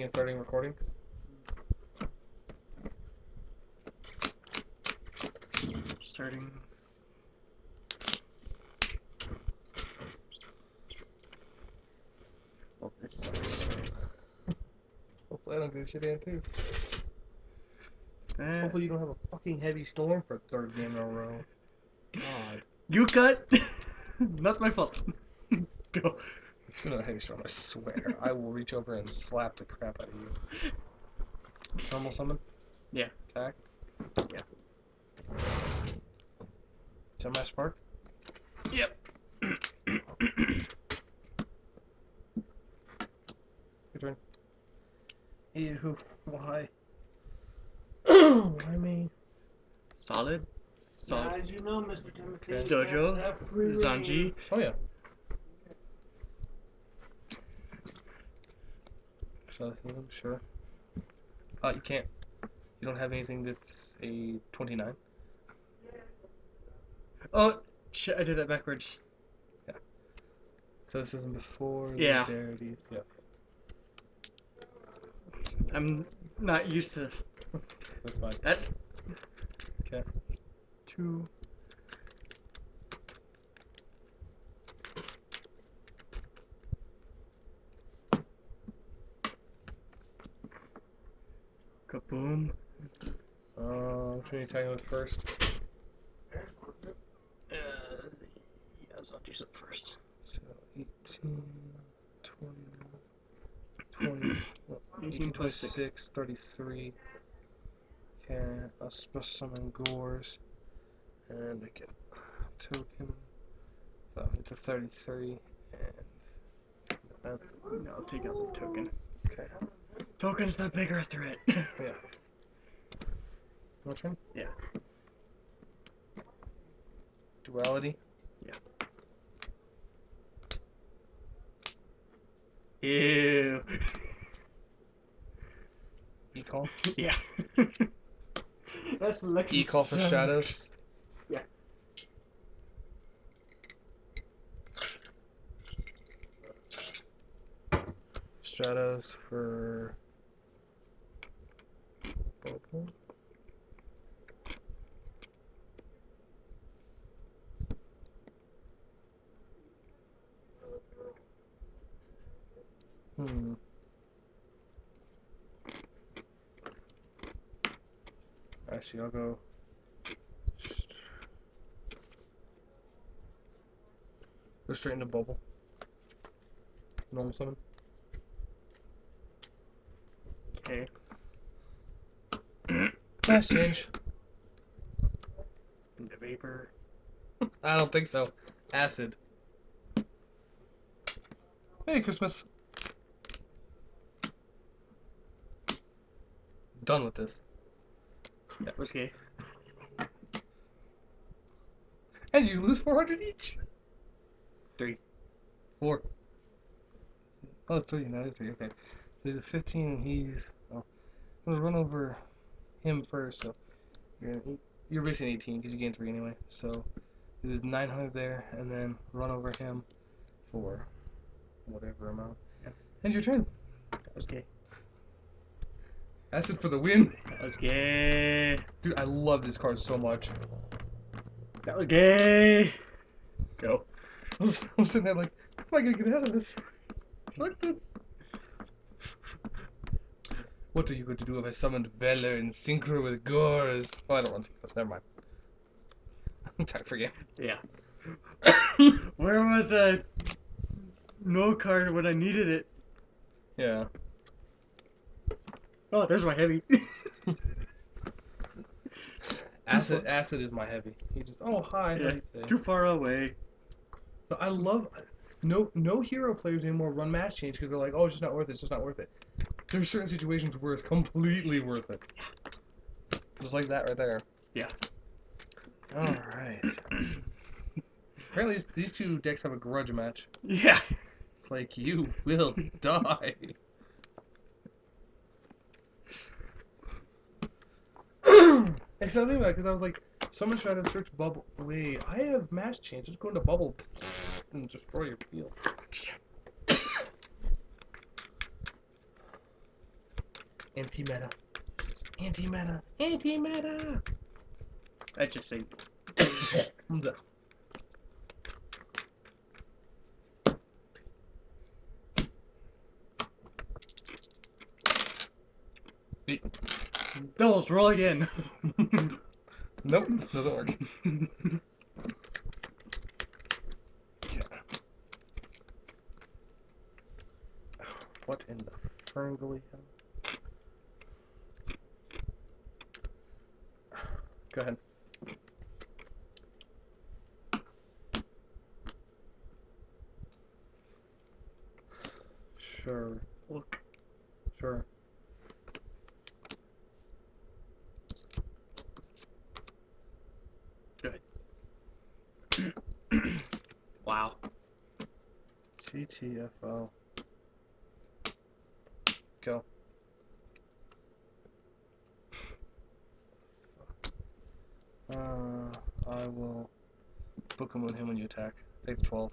and starting recording. Starting. Well, this sucks. Hopefully I don't get shit in too. Eh, Hopefully you don't have a fucking heavy storm for a third game in a row. God. you cut. Not my fault. Go. If you're not a heavy storm, I swear. I will reach over and slap the crap out of you. Normal summon? Yeah. Attack? Yeah. Semi spark? Yep. Your turn. Ew, why? why me? Solid. Solid. As you know, Mr. Timothy, Okay. Dojo, cats have free reign. Zanji. Oh yeah. I see them? Sure. Uh, you can't. You don't have anything that's a 29. Oh, shit! I did that backwards. Yeah. So this isn't before Yeah. legendarities. Yes. I'm not used to That's fine. that. Okay. Two. Kaboom. Uh, which one are you talking about first? Uh, yeah, Zanji's up first. So 18, 20, 20 well, 18 18 plus plus 6, 33. Okay, I'll special summon Gorz. And I get a token. So it's a 33. And that's No, I'll take out the token. okay. Token's the bigger threat. Yeah. My turn? Yeah. Duality? Yeah. Ew. E-call? yeah. That's selection. E-call for shadows? Yeah. Shadows for bubble. Hmm. Actually, I'll go. Go straight into bubble. Normal summon. Okay. Change. The vapor. I don't think so. Acid. Merry Christmas. Done with this. That was gay. And you lose 400 each? Three. Four. Oh, three, no, three, okay. So there's a 15 and he's. I'm gonna run over him first, so. You're, you're basically 18 because you gain three anyway. So there's 900 there, and then run over him for whatever amount. And your turn. That was gay. Acid for the win. That was gay. Dude, I love this card so much. That was gay. Go. I was, I'm sitting there like, how am I gonna get out of this? Fuck this. What are you going to do if I summoned Valor and synchro with Gorz? Oh, I don't want synchros. Never mind. I forget. Yeah. Where was a no card when I needed it? Yeah. Oh, there's my heavy. Acid. Acid is my heavy. He just. Oh hi. Yeah, right. Too far away. But I love. No, no hero players anymore run Mask Change because they're like, oh, it's just not worth it. It's just not worth it. There's certain situations where it's completely worth it. Just like that right there. Yeah. All right. Apparently, these- these two decks have a grudge match. Yeah. It's like you will die. Because I was thinking because I was like, someone tried to search bubble. Wait, I have Mask Change. Just go into bubble and destroy your field. Anti-meta. Anti-meta. Anti-meta. I just say Da. Bills, roll again. Nope, doesn't work. What in the ferngully hell? Go ahead. Sure, Look. sure. Good. Wow. GTFO. Go. Uh, I will book him on him when you attack. Take 12.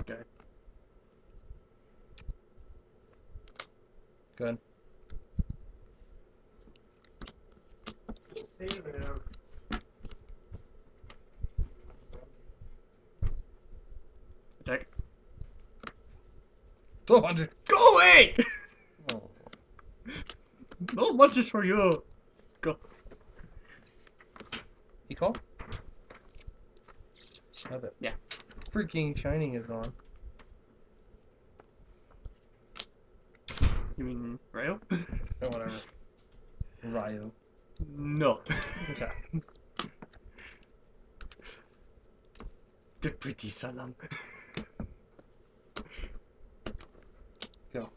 Okay. Good. Attack. 200. Go away! Oh. No monsters for you. Go. He? Have it. Yeah. Freaking shining is gone. You mean Rayo? Oh, whatever. Ryo. No. Okay. The pretty salam. Go.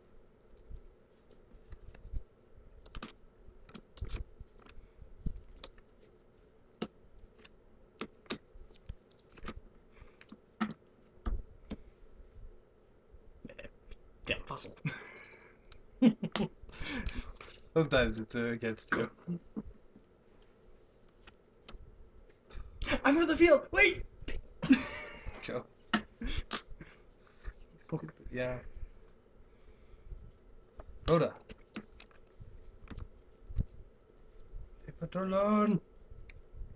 Puzzle. Sometimes it's uh, against you. I'm on the field. Wait. Go. Stupid. Yeah. Rhoda. Leave it alone.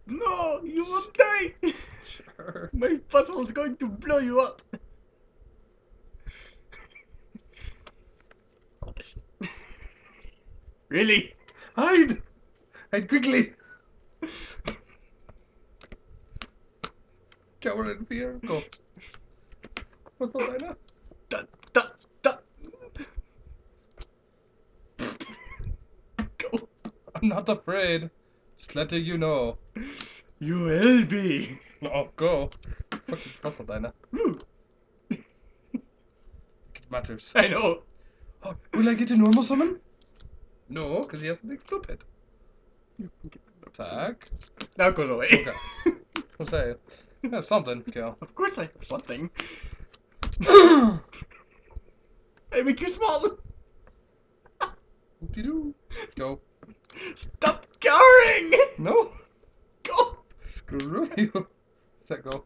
No, you will die. Sure. My puzzle is going to blow you up. Oh, this is- really? Hide! Hide quickly! Cower in fear. Go. What's the line Da, da, da. Go. I'm not afraid. Just letting you know. You will be. No, go. Fucking puzzle, Dinah. Hmm. Woo. It matters. I know. Oh, will I get a normal summon? No, because he has something stupid. Attack. Now it goes away. Okay. I'll say. Yeah, something. Go. Of course I have something. I make you small. Whoop-de-doo. Go. Stop cowering. No. Go. Screw you. Let go.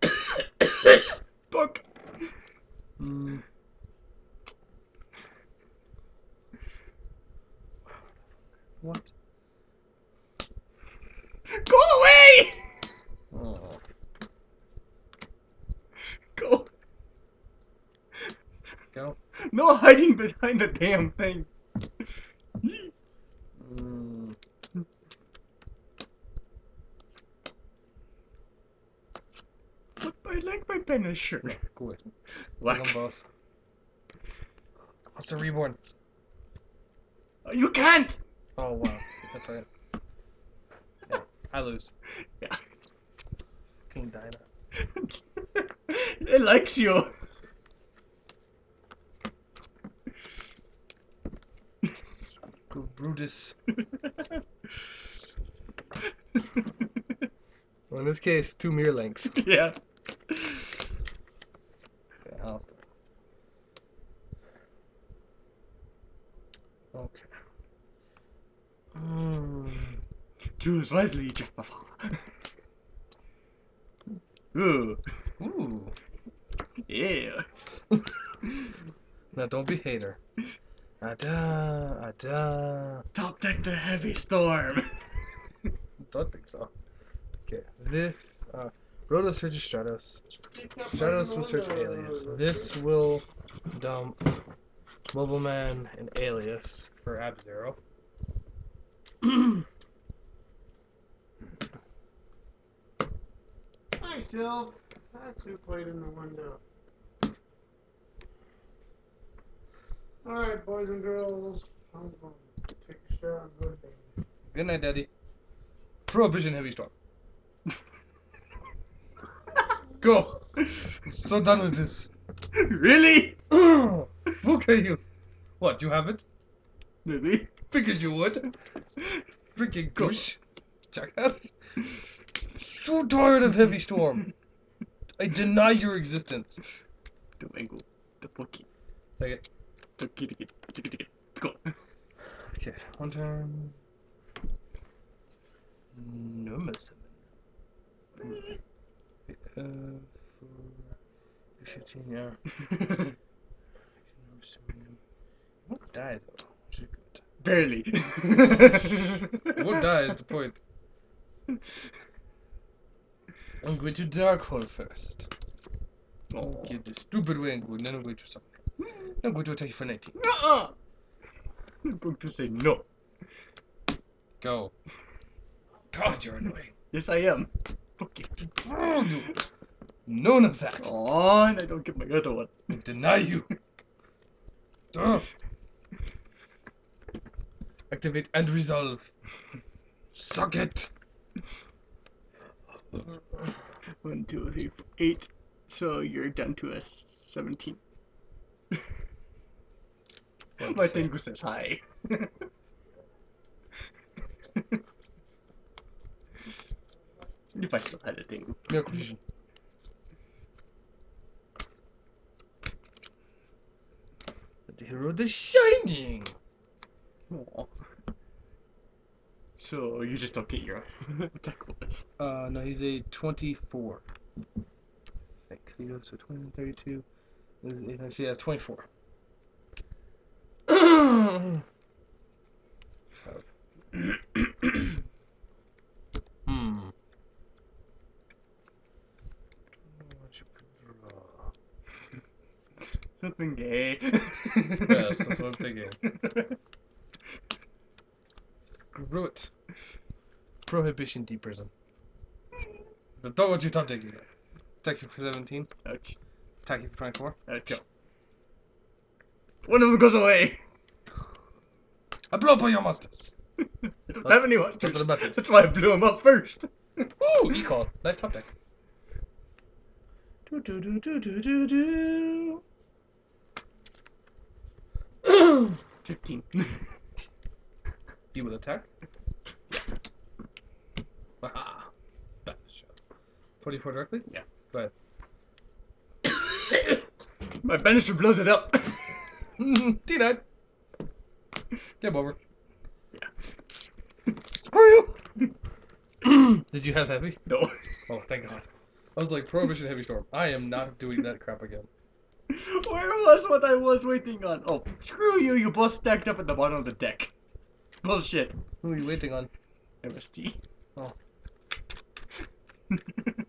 Book. Mm. What? Go away. Oh. Go. Go. No hiding behind the damn thing. Mm. But I like my pen as shirt. Go away. Whack. Take them both. What's the reborn? You can't. Oh wow, that's right. Yeah, I lose. Yeah. Fucking Dinah. it likes you. Brutus. Well, in this case, two mirror links. yeah. Okay. Okay. Mm. Choose wisely, Jaffa. Ooh. Ooh. Yeah. Now don't be hater. Ada, ada. Top deck the heavy storm. Don't think so. Okay, this uh, Roto searches Stratos. Stratos will search Alius. This will dump Mobile Man and Alius for Ab Zero. Hi, Sil. That's who played in the window. Alright, boys and girls. I'm going to take a shot and go to bed. Good night, Daddy. Prohibition Heavy Storm. Go. So done with this. really? Look at you. What? You have it? Really? Figured you would. Freaking goosh. Jackass. So tired of Heavy Storm. I deny your existence. The mango. The pokey. Take it. The kitty kitty. The kitty kitty. Go. Okay, one turn. No miss. Uh, for 15, yeah. What die though? Which is good. Barely. What die is the point? I'm going to Dark Hole first. Oh. Get the stupid wing, and then I'm going to something. I'm going to attack you for 19. Uh-uh. I'm going to say no. Go. God, you're annoying. Yes, I am. Oh, you. None of that. Oh, and I don't get my other one. I deny you. Activate and resolve. Suck it. One, two, three, four, eight. So you're down to a 17. My thing says hi. if I still had a thing. Miracle Fusion. The hero, the Shining. Aw. So you just don't get your attack bonus. Uh, no, he's a 24. I think he goes to 20, 32. This is eight, See, that's 24. hmm. What you could draw. Something gay. Yeah, that's what I'm thinking. Screw it. Prohibition deep prison. But don't want you top taking it. Attack you for 17. Ouch. Attack you for 24. Ouch. Go. One of them goes away. I blow up all your monsters. I don't have any monsters. the. That's why I blew him up first. Ooh, e-call. Nice top deck. Do do do do do do do. 15. You will attack. Aha. That shot. 24 directly? Yeah. Go My banister blows it up. ahead. T9. Game over. Yeah. Screw you! Did you have heavy? no. Oh, thank God. I was like, Prohibition Heavy Storm. I am not doing that crap again. Where was what I was waiting on? Oh, screw you, you both stacked up at the bottom of the deck. Bullshit. Who are you waiting on? MST. Oh.